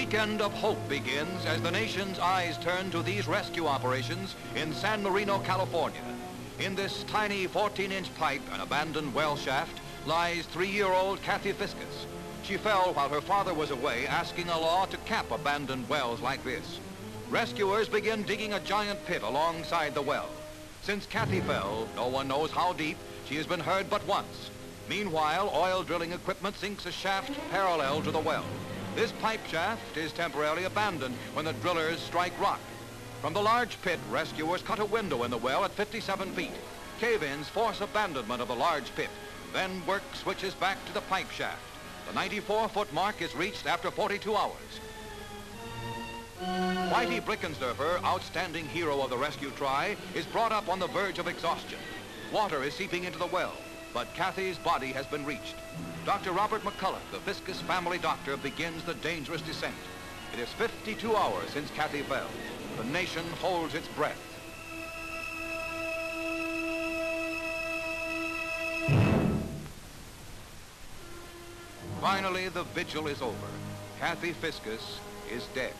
weekend of hope begins as the nation's eyes turn to these rescue operations in San Marino, California. In this tiny 14-inch pipe, an abandoned well shaft, lies three-year-old Kathy Fiscus. She fell while her father was away asking a law to cap abandoned wells like this. Rescuers begin digging a giant pit alongside the well. Since Kathy fell, no one knows how deep, she has been heard but once. Meanwhile, oil drilling equipment sinks a shaft parallel to the well. This pipe shaft is temporarily abandoned when the drillers strike rock. From the large pit, rescuers cut a window in the well at 57 feet. Cave-ins force abandonment of the large pit. Then work switches back to the pipe shaft. The 94-foot mark is reached after 42 hours. Whitey Blickensderfer, outstanding hero of the rescue try, is brought up on the verge of exhaustion. Water is seeping into the well but Kathy's body has been reached. Dr. Robert McCulloch, the Fiscus family doctor, begins the dangerous descent. It is 52 hours since Kathy fell. The nation holds its breath. Finally, the vigil is over. Kathy Fiscus is dead.